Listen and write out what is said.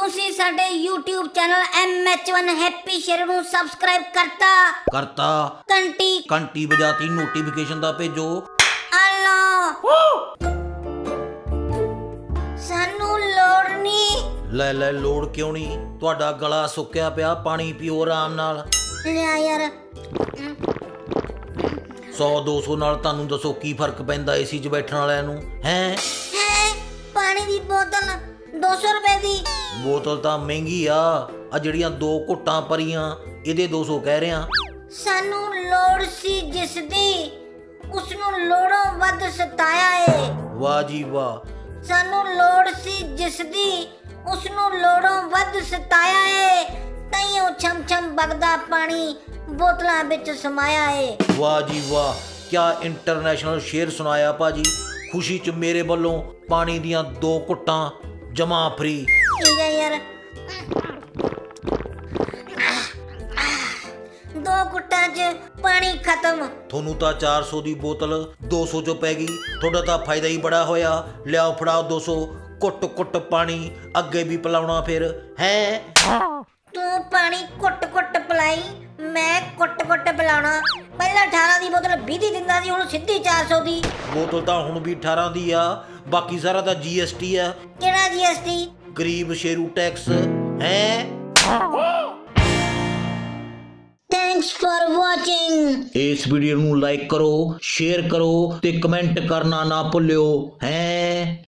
ਤੁਸੀਂ ਸਾਡੇ YouTube channel MH1 happy ਸ਼ੇਰ ਨੂੰ ਸਬਸਕ੍ਰਾਈਬ ਕਰਤਾ। ਕਰਤਾ। ਘੰਟੀ। ਘੰਟੀ ਵਜਾਤੀ ਨੋਟੀਫਿਕੇਸ਼ਨ ਦਾ ਭੇਜੋ। ਆਲੋ ਸਾਨੂੰ ਲੋੜ ਨਹੀਂ ਲੈ ਲੈ ਲੋੜ ਕਿਉਂ ਨਹੀਂ ਤੁਹਾਡਾ ਗਲਾ ਸੁੱਕਿਆ ਪਿਆ ਪਾਣੀ ਪੀਓ ਆਰਾਮ ਨਾਲ। ਲਿਆ ਯਾਰ। 100 200 ਨਾਲ ਤੁਹਾਨੂੰ ਦੱਸੋ ਕੀ ਫ਼ਰਕ ਪੈਂਦਾ ਏਸੀ 'ਚ ਬੈਠਣ ਵਾਲਿਆਂ ਨੂੰ ਹੈ? ਹੈ? ਪਾਣੀ ਦੀ ਬੋਤਲ। 200 ਰੁਪਏ ਦੀ। ਬੋਤਲ ਤਾਂ ਮਹਿੰਗੀ ਆ। ਆ ਜਿਹੜੀਆਂ ਦੋ ਘੁੱਟਾਂ ਪਰੀਆਂ ਇਹਦੇ 200 ਕਹਿ ਰਿਆਂ ਸਾਨੂੰ ਲੋੜ ਸੀ ਜਿਸ ਦੀ। ਉਸ ਨੂੰ ਲੋੜੋਂ ਵੱਧ ਸਤਾਇਆ ਏ। ਵਾਹ ਜੀ ਵਾਹ। ਸਾਨੂੰ ਲੋੜ ਸੀ ਜਿਸ ਦੀ। ਉਸ ਨੂੰ ਲੋੜੋਂ ਵੱਧ ਸਤਾਇਆ ਏ। ਤਈਓ ਛਮ ਛਮ ਵਗਦਾ ਪਾਣੀ ਬੋਤਲਾਂ ਵਿੱਚ ਸਮਾਇਆ ਏ। ਵਾਹ ਜੀ ਵਾਹ। ਕਿਆ ਇੰਟਰਨੈਸ਼ਨਲ ਸ਼ੇਰ ਸੁਣਾਇਆ ਭਾਜੀ। ਖੁਸ਼ੀ 'ਚ ਮੇਰੇ ਵੱਲੋਂ ਪਾਣੀ ਦੀਆਂ ਦੋ ਘੁੱਟਾਂ ਜਮਾ ਫਰੀ। ਠੀਕ ਹੈ ਯਾਰ। ਦੋ ਕੁੱਟਾਂ 'ਚ ਪਾਣੀ ਖਤਮ। ਤੁਹਾਨੂੰ ਤਾਂ 400 ਦੀ ਬੋਤਲ 200 ਚੋਂ ਪੈ ਗਈ। ਤੁਹਾਡਾ ਤਾਂ ਫਾਇਦਾ ਹੀ ਬੜਾ ਹੋਇਆ। ਲਿਆਓ ਫੜਾਓ 200 ਕੁੱਟ ਕੁੱਟ ਪਾਣੀ ਅੱਗੇ ਵੀ ਪਿਲਾਉਣਾ ਫਿਰ। ਹੈ? ਤੂੰ ਪਾਣੀ ਕੁੱਟ-ਕੁੱਟ ਪਿਲਾਈ ਮੈਂ ਕੁੱਟ-ਕੁੱਟ ਪਿਲਾਉਣਾ। ਪਹਿਲਾਂ 18 ਦੀ ਬੋਤਲ 20 ਦੀ ਦਿੰਦਾ ਸੀ ਹੁਣ ਸਿੱਧੀ 400 ਦੀ। ਬੋਤਲ ਤਾਂ ਹੁਣ ਵੀ 18 ਦੀ ਆ। ਬਾਕੀ ਸਾਰਾ ਤਾਂ GST ਆ। ਕਿਹੜਾ ਜੀਐਸਟੀ ਗਰੀਬ ਸ਼ੇਰੂ ਟੈਕਸ। ਹੈ? ਥੈਂਕਸ ਫॉर ਵਾਚਿੰਗ ਇਸ ਵੀਡੀਓ ਨੂੰ ਲਾਈਕ ਕਰੋ ਸ਼ੇਅਰ ਕਰੋ ਤੇ ਕਮੈਂਟ ਕਰਨਾ ਨਾ ਭੁੱਲਿਓ। ਹੈ?